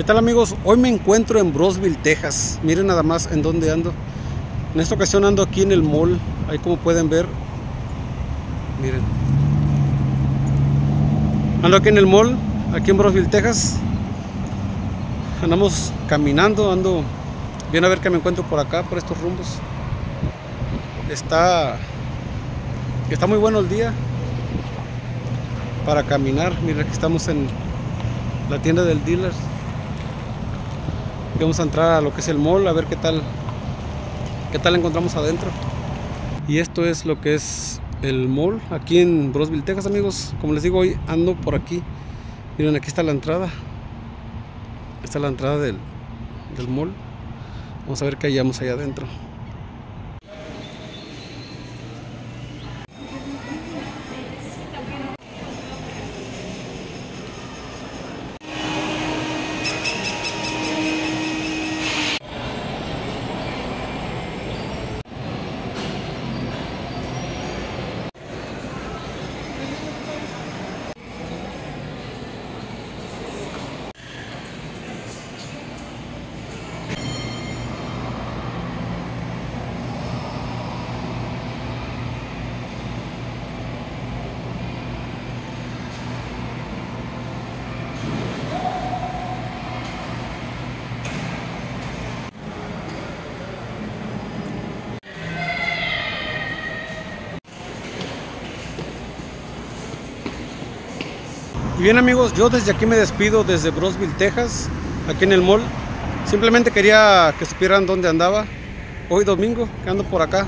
¿Qué tal amigos? Hoy me encuentro en Brosville, Texas. Miren nada más en dónde ando. En esta ocasión ando aquí en el mall. Ahí como pueden ver. Miren. Ando aquí en el mall, aquí en Brosville, Texas. Andamos caminando, ando bien a ver qué me encuentro por acá, por estos rumbos. Está está muy bueno el día para caminar. Mira que estamos en la tienda del dealer. Vamos a entrar a lo que es el mall a ver qué tal qué tal encontramos adentro. Y esto es lo que es el mall aquí en Brosville, Texas, amigos. Como les digo, hoy ando por aquí. Miren, aquí está la entrada. Esta es la entrada del, del mall. Vamos a ver qué hallamos allá adentro. Y bien amigos, yo desde aquí me despido desde Brosville, Texas, aquí en el mall. Simplemente quería que supieran dónde andaba. Hoy domingo, que ando por acá.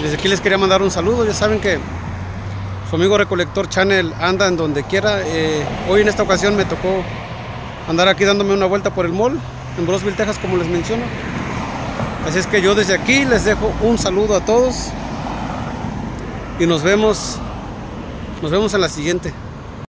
Desde aquí les quería mandar un saludo. Ya saben que su amigo Recolector Channel anda en donde quiera. Eh, hoy en esta ocasión me tocó andar aquí dándome una vuelta por el mall, en Brosville, Texas, como les menciono. Así es que yo desde aquí les dejo un saludo a todos. Y nos vemos, nos vemos en la siguiente.